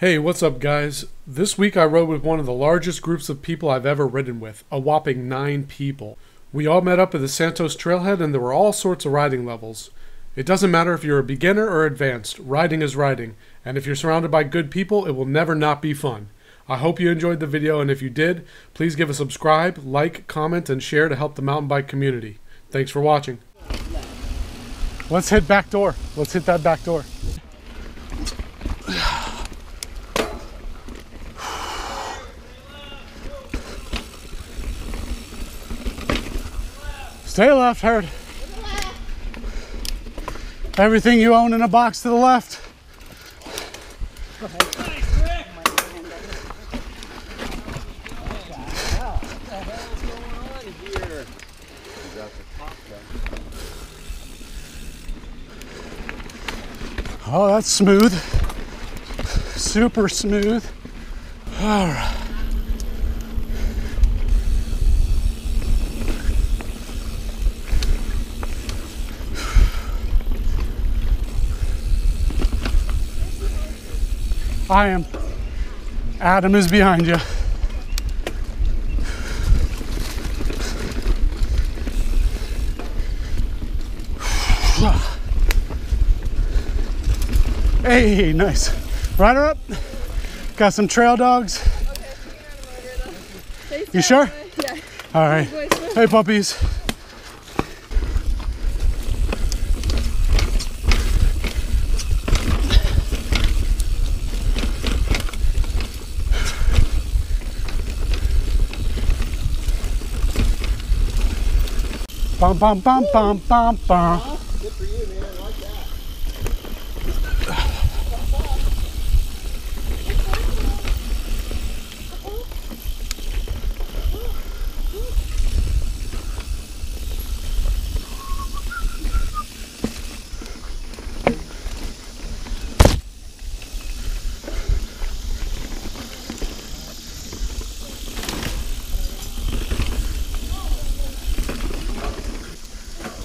Hey, what's up, guys? This week I rode with one of the largest groups of people I've ever ridden with, a whopping nine people. We all met up at the Santos Trailhead and there were all sorts of riding levels. It doesn't matter if you're a beginner or advanced, riding is riding, and if you're surrounded by good people, it will never not be fun. I hope you enjoyed the video, and if you did, please give a subscribe, like, comment, and share to help the mountain bike community. Thanks for watching. Let's hit back door. Let's hit that back door. Stay left, Herd. Everything you own in a box to the left. Oh, that's smooth. Super smooth. All right. I am. Adam is behind you. Hey, nice. Rider up. Got some trail dogs. You sure? Yeah. All right. Hey, puppies. Bum bum bum bum bum bum. Good for you, man.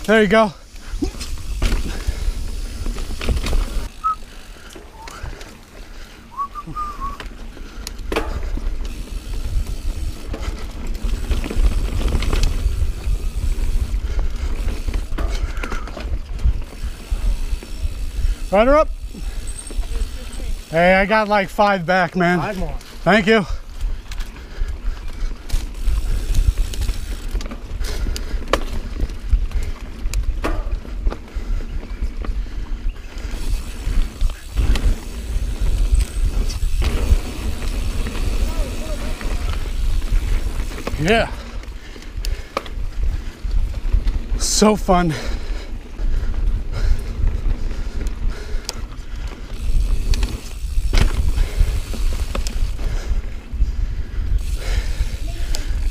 There you go. Rider up. Hey, I got like five back, man. Five more. Thank you. Yeah. So fun.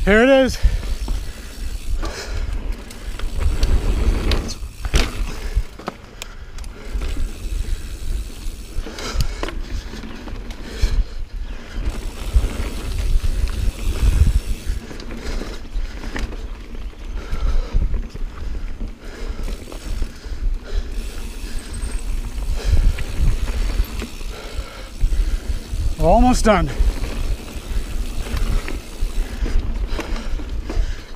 Here it is. Almost done.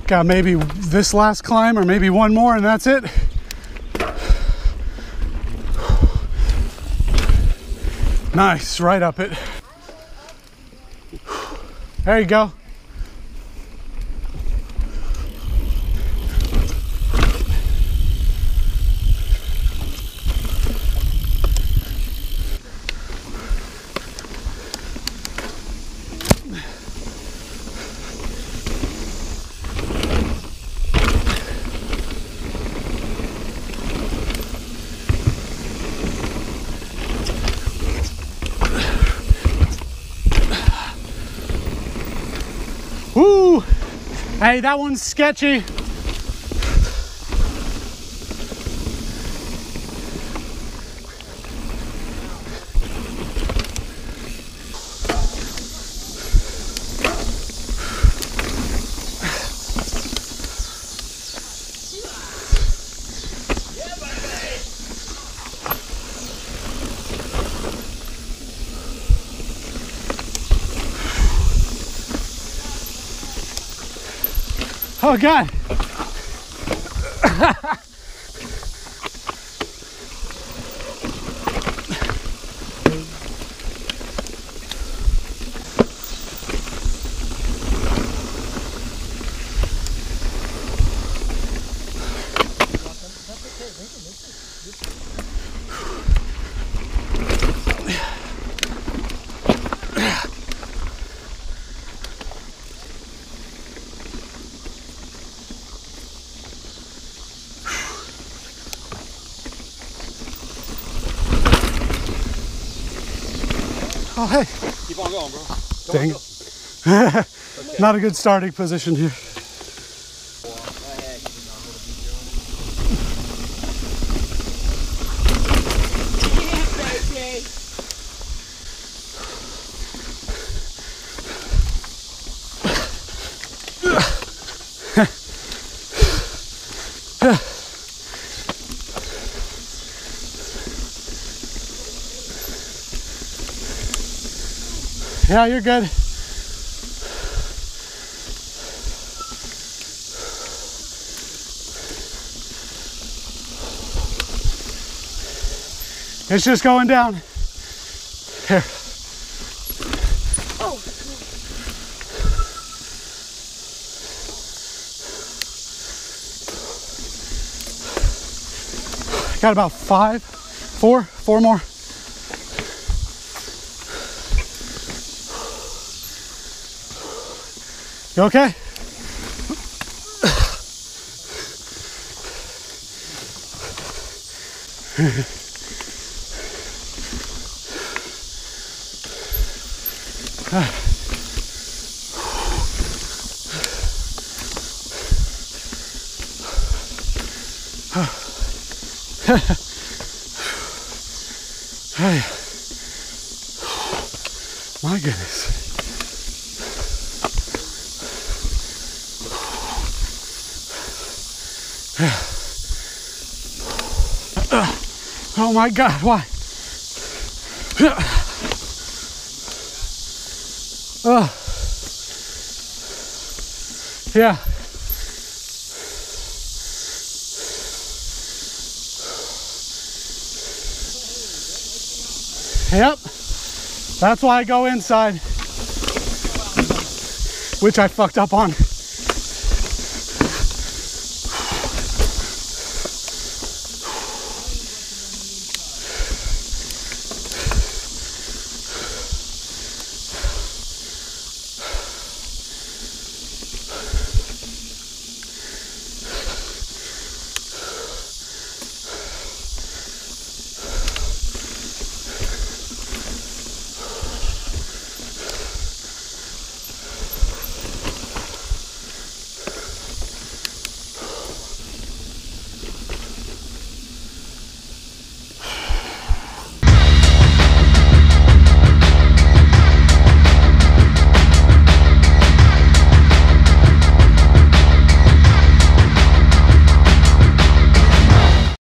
Got maybe this last climb or maybe one more and that's it. Nice, right up it. There you go. Woo! Hey, that one's sketchy. Oh God. Oh hey. Keep on going, bro. Dang it. Not a good starting position here. Yeah, you're good. It's just going down. Here. Got about five, four, four more. You okay? My goodness. Oh my God, why? Oh. Yeah. Yep. That's why I go inside. Which I fucked up on.